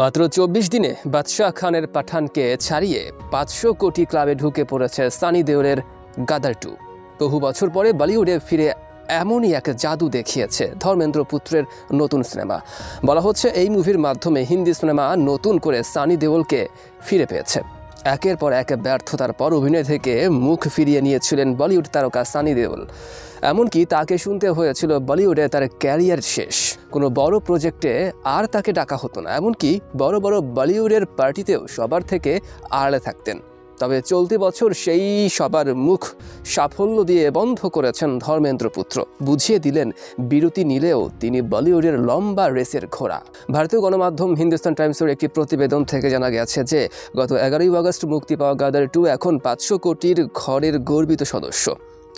মাত্র চব্বিশ দিনে বাদশাহ খানের পাঠানকে ছাড়িয়ে পাঁচশো কোটি ক্লাবে ঢুকে পড়েছে সানি দেওলের গাদার টু। বহু বছর পরে বলিউডে ফিরে এমনই এক জাদু দেখিয়েছে ধর্মেন্দ্র পুত্রের নতুন সিনেমা। বলা হচ্ছে এই মুভির মাধ্যমে হিন্দি সিনেমা নতুন করে সানি দেওলকে ফিরে পেয়েছে। একের পর এক ব্যর্থতার পর অভিনয় থেকে মুখ ফিরিয়ে নিয়েছিলেন বলিউড তারকা সানি দেওল। এমনকি তাকে শুনতে হয়েছিল বলিউডে তার ক্যারিয়ার শেষ। কোনো বড় প্রজেক্টে আর তাকে ডাকা হতো না, এমনকি বড় বড় বলিউডের পার্টিতেও সবার থেকে আড়ালে থাকতেন। তবে চলতি বছর সেই সবার মুখ সাফল্য দিয়ে বন্ধ করেছেন ধর্মেন্দ্র পুত্র। বুঝিয়ে দিলেন, বিরতি নিলেও তিনি বলিউডের লম্বা রেসের ঘোড়া। ভারতীয় গণমাধ্যম হিন্দুস্তান টাইমসের একটি প্রতিবেদন থেকে জানা গেছে যে, গত এগারোই আগস্ট মুক্তি পাওয়া গাদার টু এখন পাঁচশো কোটির ঘরের গর্বিত সদস্য।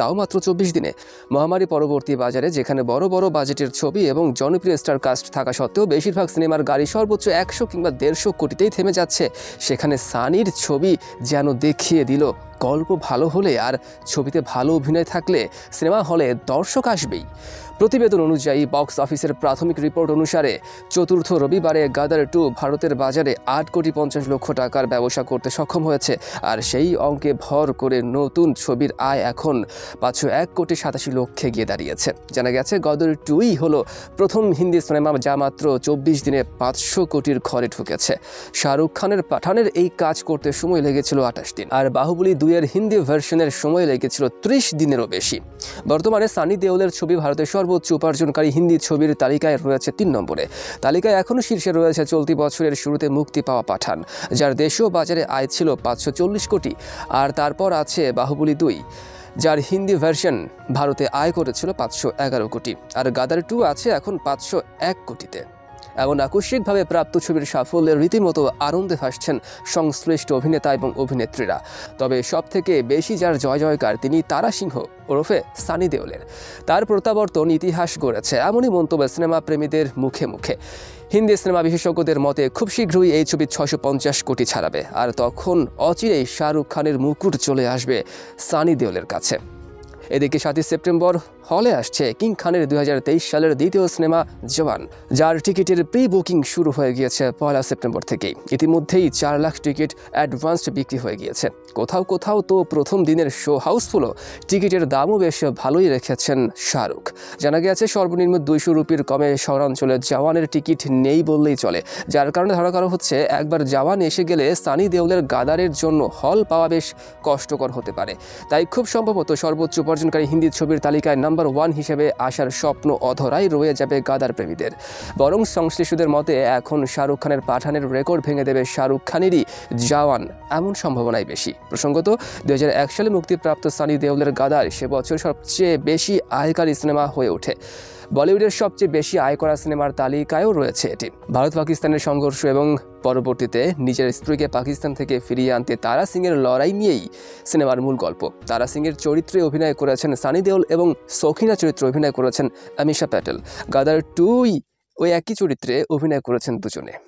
তাও মাত্র চব্বিশ দিনে। মহামারী পরবর্তী বাজারে যেখানে বড় বড় বাজেটের ছবি এবং জনপ্রিয় স্টার কাস্ট থাকা সত্ত্বেও বেশিরভাগ সিনেমার গাড়ি সর্বোচ্চ একশো কিংবা দেড়শো কোটিতেই থেমে যাচ্ছে। সেখানে সানির ছবি যেন দেখিয়ে দিল। গল্প ভালো হলে আর ছবিতে ভালো অভিনয় থাকলে সিনেমা হলে দর্শক আসবেই। প্রতিবেদন অনুযায়ী বক্স অফিসের প্রাথমিক রিপোর্ট অনুসারে চতুর্থ রবিবারে গাদার টু ভারতের বাজারে আট কোটি পঞ্চাশ লক্ষ টাকার ব্যবসা করতে সক্ষম হয়েছে আর সেই অঙ্কে ভর করে নতুন ছবির আয় এখন পাঁচশো এক কোটি সাতাশি লক্ষে গিয়ে দাঁড়িয়েছে। জানা গেছে, গদর টুই হলো প্রথম হিন্দি সিনেমা যা মাত্র চব্বিশ দিনে পাঁচশো কোটির ঘরে ঢুকেছে। শাহরুখ খানের পাঠানের এই কাজ করতে সময় লেগেছিল আঠাশ দিন। আর বাহুবলী দুইয়ের হিন্দি ভার্সনের সময় লেগেছিল ত্রিশ দিনেরও বেশি। বর্তমানে সানি দেওলের ছবি ভারতের সর্বোচ্চ উপার্জনকারী হিন্দি ছবির তালিকায় রয়েছে তিন নম্বরে। তালিকায় এখনও শীর্ষে রয়েছে চলতি বছরের শুরুতে মুক্তি পাওয়া পাঠান, যার দেশীয় বাজারে আয় ছিল পাঁচশো চল্লিশ কোটি, আর তারপর আছে বাহুবলী দুই, যার হিন্দি ভার্সন ভারতে আয় করেছিল পাঁচশো এগারো কোটি, আর গাদার টু আছে এখন পাঁচশো এক কোটিতে। এমন আকস্মিকভাবে প্রাপ্ত ছবির সাফল্যে রীতিমতো আনন্দে ভাসছেন সংশ্লিষ্ট অভিনেতা এবং অভিনেত্রীরা। তবে সব থেকে বেশি যার জয় জয়কার তিনি তারা সিংহ ওরফে সানি দেওলের। তার প্রত্যাবর্তন ইতিহাস গড়েছে, এমনই মন্তব্য সিনেমা প্রেমীদের মুখে মুখে। হিন্দি সিনেমা বিশেষজ্ঞদের মতে খুব শীঘ্রই এই ছবি ছশো কোটি ছাড়াবে, আর তখন অচিরেই শাহরুখ খানের মুকুট চলে আসবে সানি দেওলের কাছে। এদিকে সাতই সেপ্টেম্বর হলে আসছে কিং খানের দুই হাজার তেইশ সালের দ্বিতীয় সিনেমা জওয়ান, যার টিকিটের প্রি বুকিং শুরু হয়ে গিয়েছে পয়লা সেপ্টেম্বর থেকেই। ইতিমধ্যেই চার লাখ টিকিট অ্যাডভান্সড বিক্রি হয়ে গিয়েছে। কোথাও কোথাও তো প্রথম দিনের শো হাউসফুলও টিকিটের দামও বেশ ভালোই রেখেছেন শাহরুখ। জানা গেছে সর্বনিম্ন দুইশো রুপির কমে শহরাঞ্চলে জওয়ানের টিকিট নেই বললেই চলে, যার কারণে ধারণা করা হচ্ছে একবার জওয়ান এসে গেলে সানি দেওলের গাদারের জন্য হল পাওয়া বেশ কষ্টকর হতে পারে। তাই খুব সম্ভবত সর্বোচ্চ উপার্জনকারী হিন্দি ছবির তালিকায় নাম্বার ওয়ান হিসেবে আসার স্বপ্ন অধরাই রয়ে যাবে গাদার প্রেমীদের। বরং সংশ্লিষ্টদের মতে এখন শাহরুখ খানের পাঠানের রেকর্ড ভেঙে দেবে শাহরুখ খানেরই জওয়ান। এমন সম্ভাবনাই বেশি। প্রসঙ্গত দুহাজার এক সালে মুক্তিপ্রাপ্ত সানি দেওলের গাদার সে বছর সবচেয়ে বেশি আয়কারী সিনেমা হয়ে ওঠে। বলিউডের সবচেয়ে বেশি আয় করা সিনেমার তালিকায়ও রয়েছে এটি। ভারত পাকিস্তানের সংঘর্ষ এবং পরবর্তীতে নিজের স্ত্রীকে পাকিস্তান থেকে ফিরিয়ে আনতে তারা সিংয়ের লড়াই নিয়েই সিনেমার মূল গল্প। তারা সিংয়ের চরিত্রে অভিনয় করেছেন সানি দেওল এবং সখিনা চরিত্রে অভিনয় করেছেন অমিশা প্যাটেল। গাদার টুই ওই একই চরিত্রে অভিনয় করেছেন দুজনে।